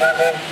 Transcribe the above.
Amém.